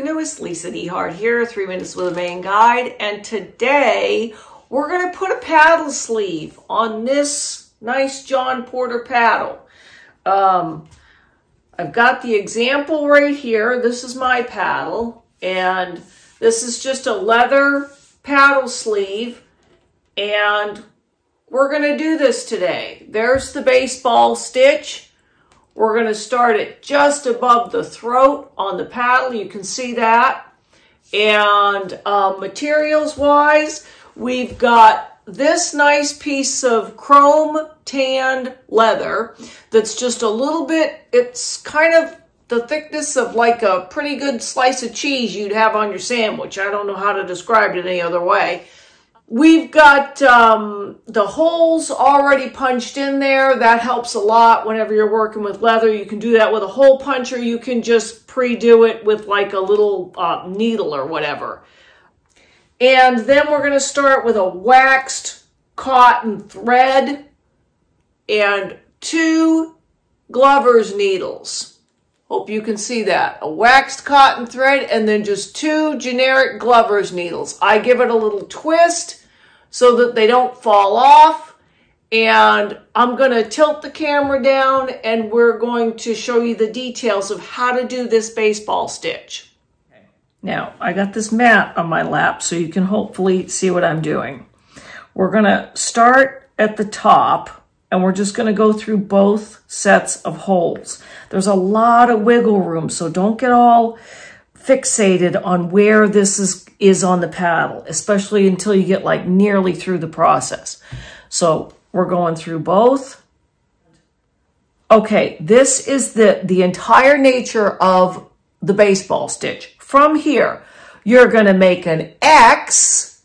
canoeist. Lisa DeHart here, three minutes with a Maine guide. And today we're going to put a paddle sleeve on this nice John Porter paddle. Um, I've got the example right here. This is my paddle. And this is just a leather paddle sleeve. And we're going to do this today. There's the baseball stitch. We're going to start it just above the throat on the paddle. You can see that. And uh, materials-wise, we've got this nice piece of chrome tanned leather that's just a little bit, it's kind of the thickness of like a pretty good slice of cheese you'd have on your sandwich. I don't know how to describe it any other way. We've got um, the holes already punched in there. That helps a lot whenever you're working with leather. You can do that with a hole puncher. You can just pre-do it with like a little uh, needle or whatever. And then we're going to start with a waxed cotton thread and two Glover's needles. Hope you can see that. A waxed cotton thread and then just two generic Glover's needles. I give it a little twist so that they don't fall off. And I'm going to tilt the camera down and we're going to show you the details of how to do this baseball stitch. Now, I got this mat on my lap so you can hopefully see what I'm doing. We're going to start at the top and we're just going to go through both sets of holes. There's a lot of wiggle room, so don't get all fixated on where this is, is on the paddle, especially until you get like nearly through the process. So we're going through both. Okay, this is the, the entire nature of the baseball stitch. From here, you're going to make an X,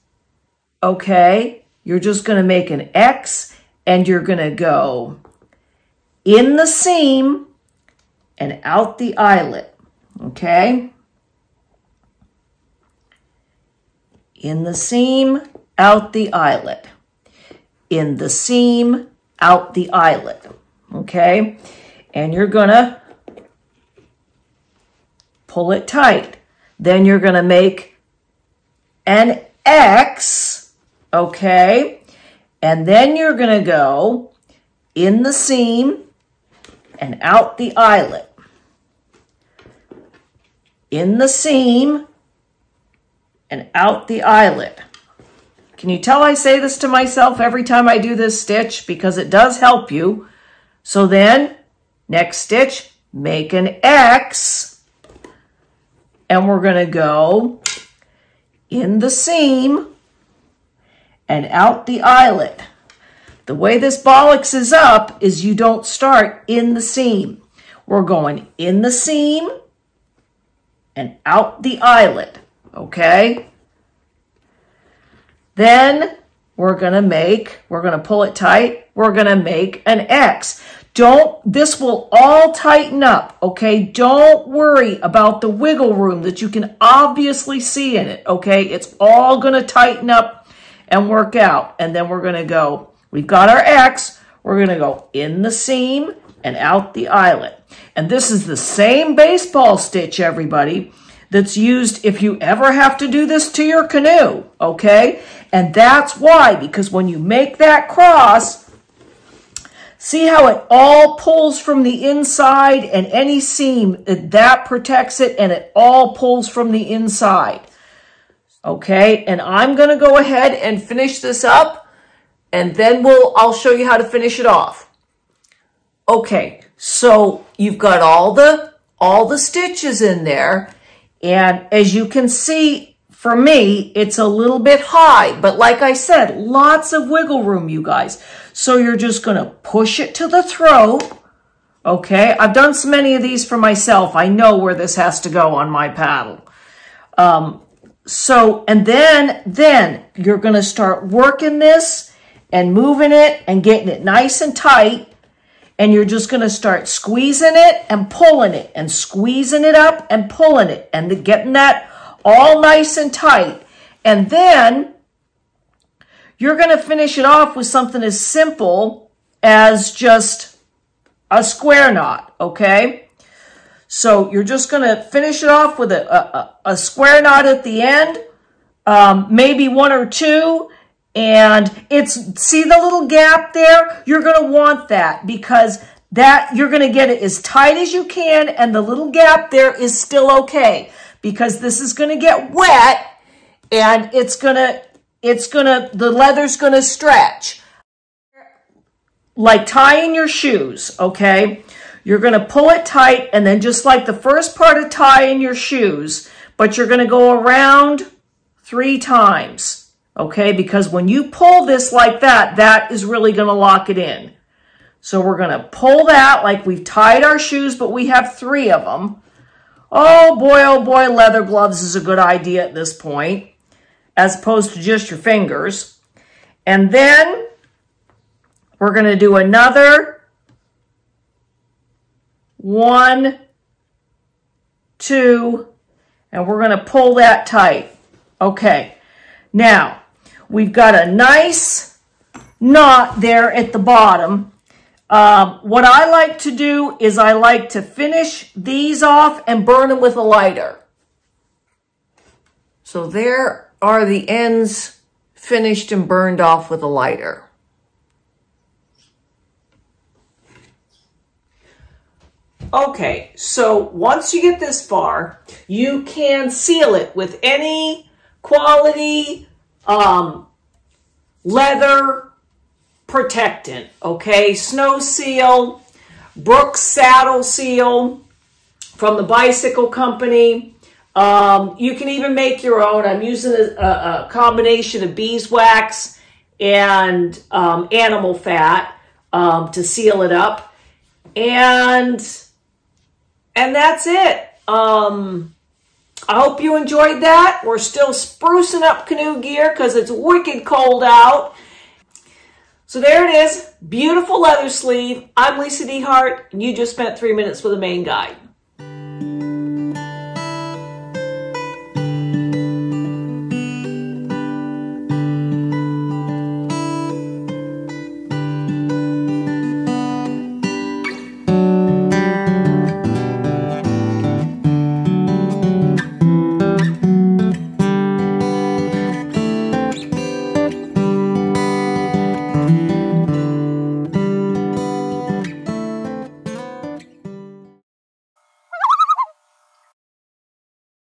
okay? You're just going to make an X and you're going to go in the seam and out the eyelet, okay? In the seam, out the eyelet, in the seam, out the eyelet, okay? And you're gonna pull it tight. Then you're gonna make an X, okay? And then you're gonna go in the seam and out the eyelet. In the seam and out the eyelet. Can you tell I say this to myself every time I do this stitch? Because it does help you. So then, next stitch, make an X. And we're going to go in the seam and out the eyelet. The way this bollocks is up is you don't start in the seam. We're going in the seam and out the eyelet okay? Then we're going to make, we're going to pull it tight, we're going to make an X. Don't, this will all tighten up, okay? Don't worry about the wiggle room that you can obviously see in it, okay? It's all going to tighten up and work out. And then we're going to go, we've got our X, we're going to go in the seam and out the eyelet. And this is the same baseball stitch, everybody that's used if you ever have to do this to your canoe, okay? And that's why, because when you make that cross, see how it all pulls from the inside and any seam, uh, that protects it and it all pulls from the inside. Okay, and I'm to go ahead and finish this up and then we'll, I'll show you how to finish it off. Okay, so you've got all the, all the stitches in there and as you can see, for me, it's a little bit high. But like I said, lots of wiggle room, you guys. So you're just going to push it to the throat. Okay, I've done so many of these for myself. I know where this has to go on my paddle. Um, so, and then, then you're going to start working this and moving it and getting it nice and tight and you're just going to start squeezing it and pulling it and squeezing it up and pulling it and getting that all nice and tight. And then you're going to finish it off with something as simple as just a square knot, okay? So you're just going to finish it off with a, a, a square knot at the end, um, maybe one or two. And it's, see the little gap there? You're going to want that because that you're going to get it as tight as you can. And the little gap there is still okay because this is going to get wet and it's going to, it's going to, the leather's going to stretch. Like tying your shoes, okay? You're going to pull it tight and then just like the first part of tying your shoes, but you're going to go around three times, okay? Because when you pull this like that, that is really going to lock it in. So we're going to pull that like we've tied our shoes, but we have three of them. Oh boy, oh boy, leather gloves is a good idea at this point, as opposed to just your fingers. And then we're going to do another one, two, and we're going to pull that tight. Okay, now we've got a nice knot there at the bottom. Um, what I like to do is I like to finish these off and burn them with a lighter. So there are the ends finished and burned off with a lighter. Okay, so once you get this far, you can seal it with any quality um, leather protectant, okay? Sno-Seal, Brooks Saddle Seal from the Bicycle Company. Um, you can even make your own. I'm using a, a combination of beeswax and um, animal fat um, to seal it up. And and that's it. Um, I hope you enjoyed that. We're still sprucing up canoe gear because it's wicked cold out. So there it is. Beautiful leather sleeve. I'm Lisa DeHart, and you just spent three minutes with a Maine guide.